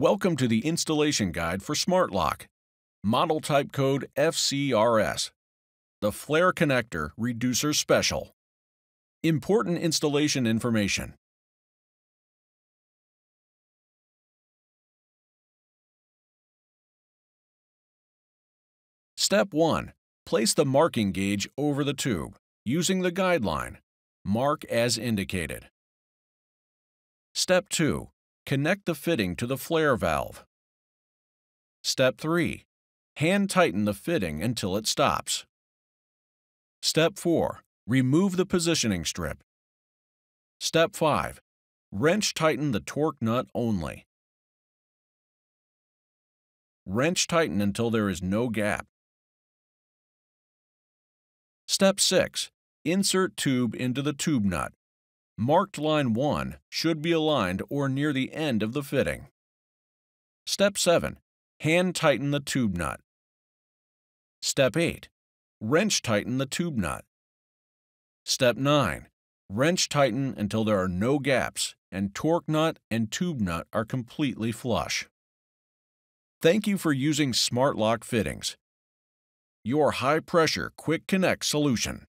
Welcome to the installation guide for SmartLock. Model type code FCRS. The Flare Connector Reducer Special. Important installation information. Step 1. Place the marking gauge over the tube, using the guideline. Mark as indicated. Step 2. Connect the fitting to the flare valve. Step 3. Hand tighten the fitting until it stops. Step 4. Remove the positioning strip. Step 5. Wrench tighten the torque nut only. Wrench tighten until there is no gap. Step 6. Insert tube into the tube nut. Marked line 1 should be aligned or near the end of the fitting. Step 7. Hand tighten the tube nut. Step 8. Wrench tighten the tube nut. Step 9. Wrench tighten until there are no gaps and torque nut and tube nut are completely flush. Thank you for using SmartLock fittings. Your high pressure quick connect solution.